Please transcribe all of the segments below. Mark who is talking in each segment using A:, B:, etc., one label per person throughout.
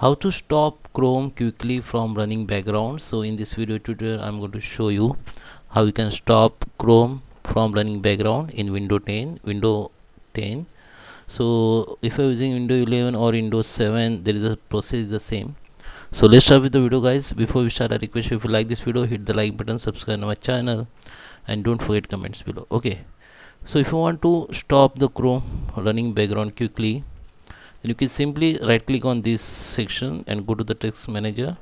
A: how to stop chrome quickly from running background. So in this video tutorial i'm going to show you how you can stop chrome from running background in window 10 window 10 so if you're using window 11 or windows 7 there is a process is the same. So let's start with the video guys. Before we start i request if you like this video hit the like button subscribe to my channel and don't forget comments below. Okay. So if you want to stop the chrome running background quickly you can simply right click on this section and go to the task manager.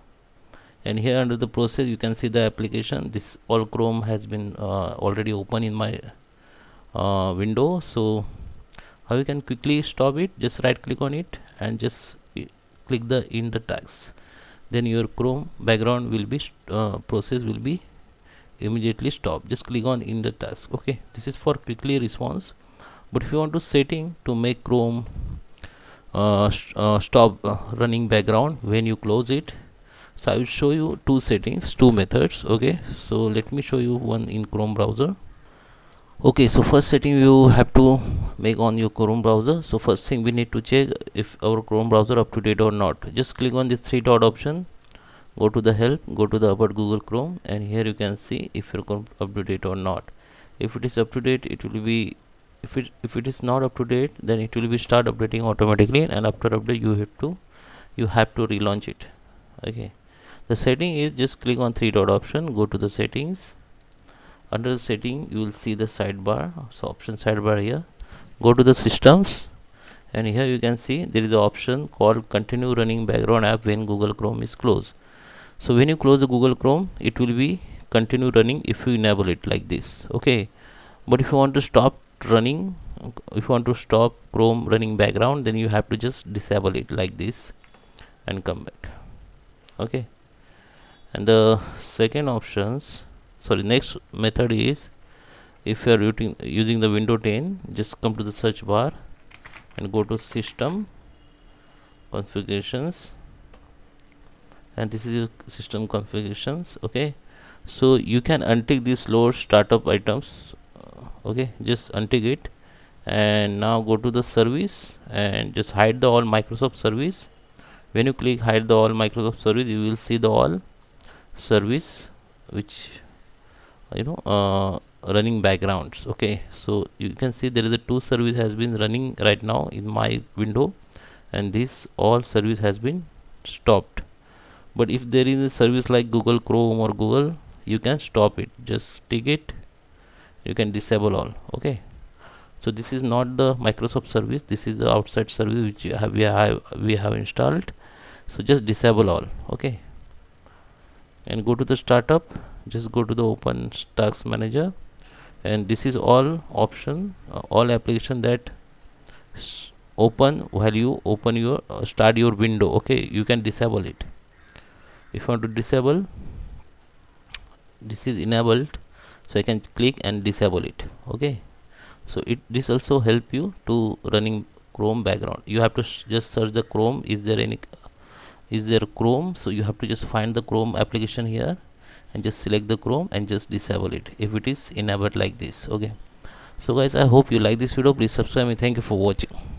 A: And here under the process you can see the application. This all chrome has been uh, already open in my uh, window. So how you can quickly stop it? Just right click on it and just click the in the tags. Then your chrome background will be uh, process will be immediately stop just click on in the task okay this is for quickly response. But if you want to setting to make chrome uh, uh, stop uh, running background when you close it. So I will show you two settings two methods okay? So let me show you one in Chrome browser. Okay so first setting you have to make on your Chrome browser. So first thing we need to check if our Chrome browser up to date or not. Just click on this three dot option. Go to the help go to the about Google Chrome and here you can see if your Chrome up to date or not. If it is up to date it will be if it if it is not up to date then it will be start updating automatically and after update you have to you have to relaunch it. Okay. The setting is just click on three dot option go to the settings. Under the setting you will see the sidebar. So option sidebar here. Go to the systems and here you can see there is an option called continue running background app when google chrome is closed. So when you close the google chrome it will be continue running if you enable it like this. Okay. But if you want to stop running. If you want to stop chrome running background then you have to just disable it like this and come back. Okay? And the second options sorry next method is if you are using, using the window 10 just come to the search bar and go to system configurations. And this is your system configurations okay? So you can untick these load startup items okay just untick it. And now go to the service and just hide the all Microsoft service. When you click hide the all Microsoft service you will see the all service which you know uh, running backgrounds. Okay so you can see there is a two service has been running right now in my window and this all service has been stopped. But if there is a service like Google Chrome or Google you can stop it. Just tick it you can disable all okay? So this is not the Microsoft service this is the outside service which have, we have we have installed. So just disable all okay? And go to the startup just go to the open task manager. And this is all option uh, all application that open while you open your uh, start your window okay? You can disable it. If you want to disable this is enabled so I can click and disable it okay? So it this also help you to running Chrome background. You have to just search the Chrome. Is there any is there Chrome? So you have to just find the Chrome application here and just select the Chrome and just disable it if it is enabled like this okay? So guys I hope you like this video. Please subscribe me. Thank you for watching